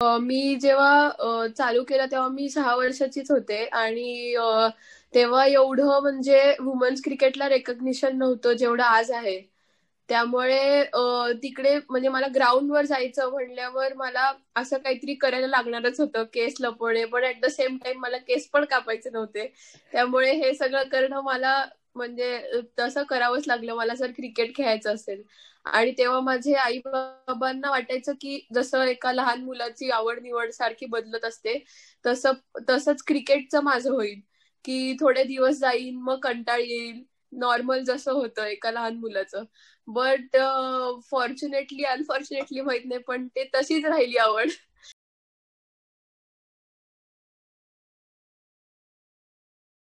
मी जेव्हा चालू केलं तेव्हा मी सहा वर्षाचीच होते आणि तेव्हा एवढं म्हणजे वुमन्स क्रिकेटला रेकग्निशन नव्हतं जेवढं आज आहे. त्यामुळे तिकडे म्हणजे मला ग्राउंडवर जायचं म्हणल्यावर मला असं काहीतरी करायला लागणारच होतं केस लपवणे. पण ऍट द सेम टाइम मला केस पण कापायचे नव्हते. त्यामुळे हे सगळं करणं मला म्हणजे तसं करावंच लागलं. मला जर क्रिकेट खेळायचं असेल. आणि तेव्हा माझे आई बाबांना वाटायचं की जसं एका लहान मुलाची आवड निवड सारखी बदलत असते तसं तसंच क्रिकेटचं माझं होईल. की थोडे दिवस जाईन मग कंटाळ येईल. नॉर्मल जसं होतं एका लहान मुलाचं. बट फॉर्च्युनेटली अनफॉर्च्युनेटली माहीत नाही पण ते तशीच राहिली आवड.